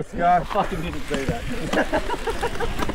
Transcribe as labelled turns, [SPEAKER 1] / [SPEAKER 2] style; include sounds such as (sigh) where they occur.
[SPEAKER 1] Scott.
[SPEAKER 2] fucking didn't say that. (laughs)